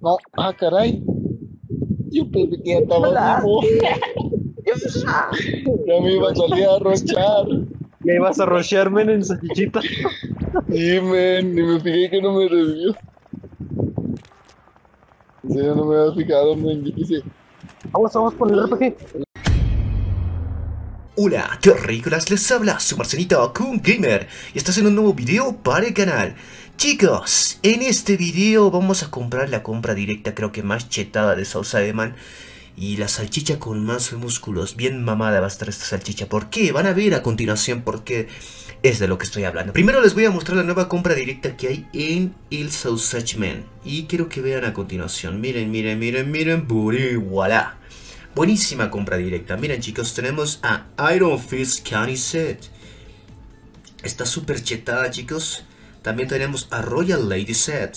No, ah, caray. Yo pensé que ya estaba Hola. vivo. Ya me iba a salir a rochar. Ya ibas a rochear, men, en salchichita. Y men, ni me fijé que no me revivió. En serio, no me había fijado, men. Yo quise. Vamos, vamos con el RPG. Hola, terrícolas, les habla su Marcelito Kun Gamer y estás en un nuevo video para el canal. Chicos, en este video vamos a comprar la compra directa creo que más chetada de Southside Man y la salchicha con más músculos, bien mamada va a estar esta salchicha. ¿Por qué? Van a ver a continuación por qué es de lo que estoy hablando. Primero les voy a mostrar la nueva compra directa que hay en el Sausage Man y quiero que vean a continuación. Miren, miren, miren, miren, buri, voilà. Buenísima compra directa. Miren chicos, tenemos a Iron Fist Candy Set. Está súper chetada chicos. También tenemos a Royal Lady Set.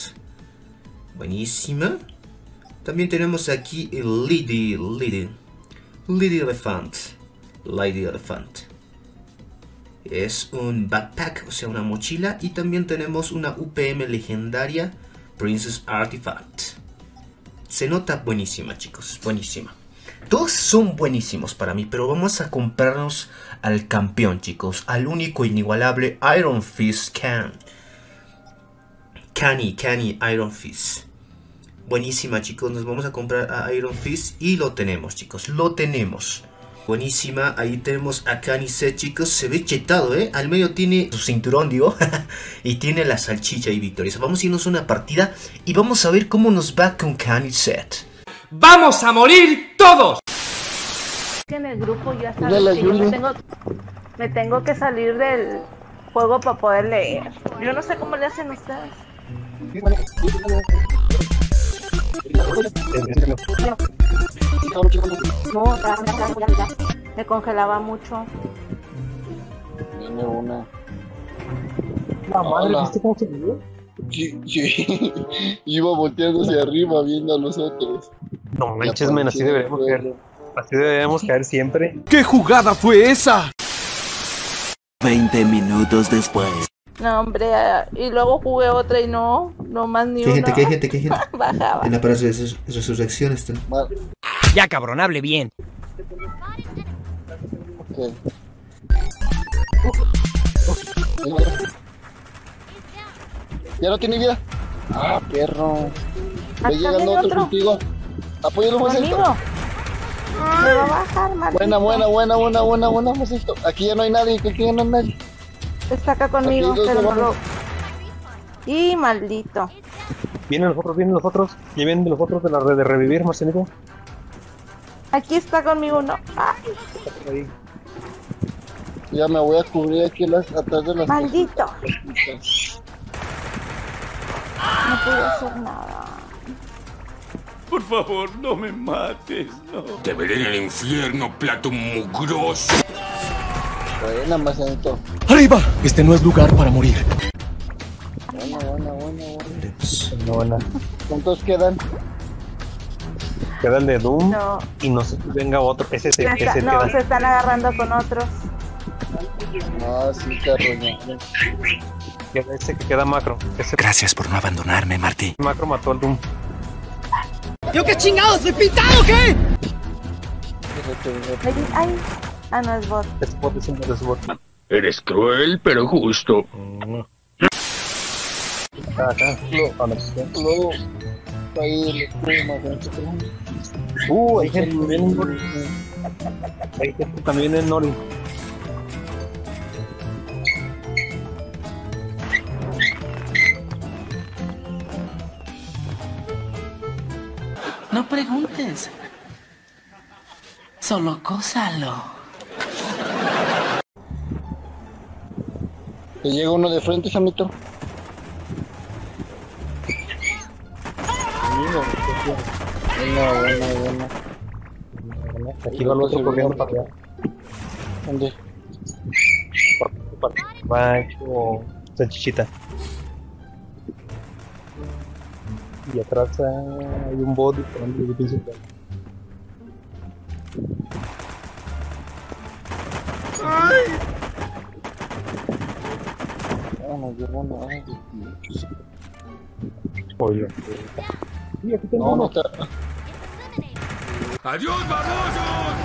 Buenísima. También tenemos aquí Lady, Lady, Lady Elephant. Lady Elephant. Es un backpack, o sea, una mochila. Y también tenemos una UPM legendaria, Princess Artifact. Se nota buenísima, chicos, buenísima. Todos son buenísimos para mí, pero vamos a comprarnos al campeón, chicos. Al único inigualable Iron Fist Can. Canny, Canny Iron Fist. Buenísima, chicos. Nos vamos a comprar a Iron Fist y lo tenemos, chicos. Lo tenemos. Buenísima, ahí tenemos a Canny Set, chicos. Se ve chetado, ¿eh? Al medio tiene su cinturón, digo. y tiene la salchicha y victorias. Vamos a irnos a una partida y vamos a ver cómo nos va con Canny Set. ¡Vamos a morir todos! que en el grupo ya Dile a sabes la que yo Yuli. me tengo, me tengo que salir del juego para poder leer. Yo no sé cómo le hacen ustedes. No, me congelaba mucho. Tiene una. La madre. ¿viste cómo se y- Iba volteando hacia arriba viendo a los otros. No manches, men, así deberíamos caer. Así deberíamos caer siempre. ¿Qué jugada fue esa? 20 minutos después. No, hombre, ah, y luego jugué otra y no, no más ni ¿Qué una. gente, qué gente, qué gente? Bajaba. En la para res- resurrección están. Ya, cabrón, hable bien. Ya no tiene vida. Ah, perro. Ve llegando otro, otro. contigo. Apóyalo. Mosito. Me va a bajar, maldito. Buena, buena, buena, buena, buena, buena, Mosito. Aquí ya no hay nadie, aquí ya no hay nadie. Está acá conmigo, pero no lo... Y maldito. Vienen los otros, vienen los otros. Ya vienen los otros de la red de revivir, Marcelito. Aquí está conmigo, no. Ay. Ya me voy a cubrir aquí las, atrás de las maldito. No pude hacer nada. Por favor, no me mates, no. Te veré en el infierno, plato mugroso. Buena, Mosito. ¡Arriba! Este no es lugar para morir. Buena, buena, buena, buena. No, buena. ¿Cuántos quedan? Queda el de Doom No, y no sé si venga otro. Ese, se ese, está- no, queda. se están agarrando con otros. No, sí, carro, Queda ese que queda macro. Ese Gracias por no abandonarme, Martí. macro mató al Doom. ¿Yo qué chingados? ¿Soy pintado o qué? Ay, ay. Ah, no, es bot. Es bot, es un bot, es bot. Eres cruel, pero justo. Mm. Uh, hay gente también en Nori. Hay gente también en Nori. No preguntes. Solo gózalo. Te llega uno de frente, Samito. Buena, buena, buena. Aquí va el otro corriendo para allá. ¿Dónde? Va hecho salchichita. Y atrás hay un bot disparando desde el piso. Ah, no llegó nada. Spoiler. Sí, aquí tengo No, no está. ¡Adiós, babosos!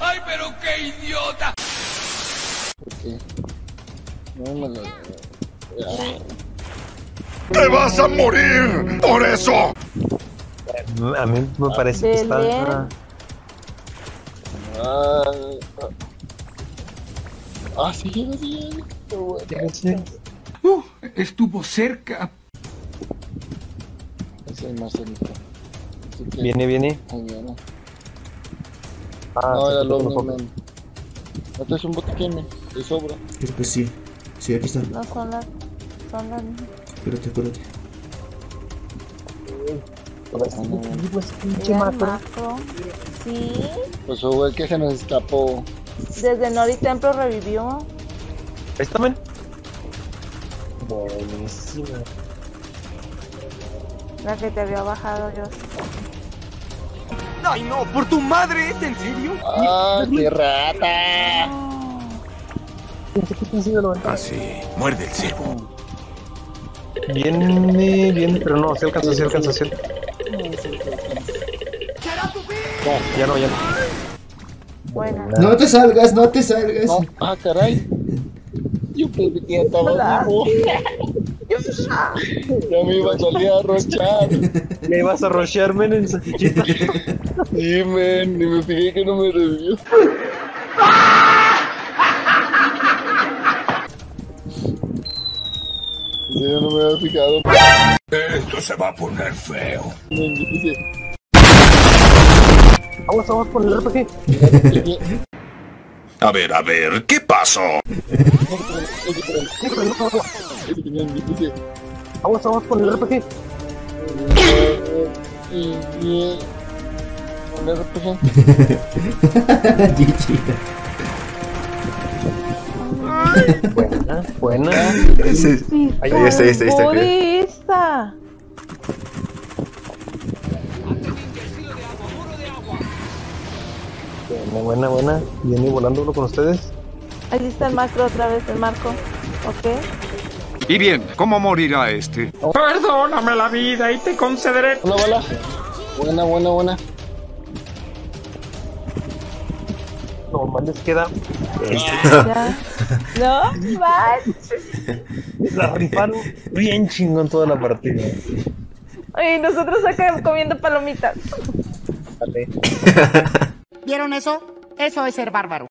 ¡Ay, pero qué idiota! Sí. No me lo. ¡Te vas a morir por eso! A mí me parece que está. Ah, ah. Sí, sí. Sí. Uh, estuvo cerca. Ese es Marcelito. Así que, Viene, viene. muy bien. Ah, No, era lo mismo, men. ¿No traes un botiquín? De sobra. Creo que sí. Sí, aquí está. No son las. Son las mismas. Espérate, espérate. Pues, pinche Mira, macro. macro. Sí. Pues fue el que se nos escapó. Desde Nori Templo revivió. Ahí está, men. Buenísimo. La que te había bajado yo. ¡Ay, no! ¡Por tu madre! ¿Es en serio? ¡Ah, qué rata! Lo Así. Muerde el ciervo. Viene, viene, pero no, se alcanza, se alcanza, se alcanza. No, ya no, ya no. No te salgas, no te salgas. No, ah, caray. Yo pensé que ya estaba vivo. Ya me iba a salir a arrochar. Le ibas a rochear, men, en salchichita. Sí, men, ni me fijé que no me revivió. Serio, no me había fijado. Esto se va a poner feo. Men, dice, Vamos, vamos por el RPG. A ver, a ver, ¿qué pasó? Vamos, vamos por el RPG. y y- un RPG. Buena, buena. Ahí está, ahí está, ahí está. Buena, buena, buena. Viene volando uno con ustedes. Ahí está el macro otra vez, el marco. Ok. Y bien, ¿cómo morirá este? Perdóname la vida y te concederé. Una bala. Buena, buena, buena. Nomás les queda. Ya. No manches. La rifaron bien chingón toda la partida. Oye, nosotros acá comiendo palomitas. Dale. ¿Vieron eso? Eso es ser bárbaro.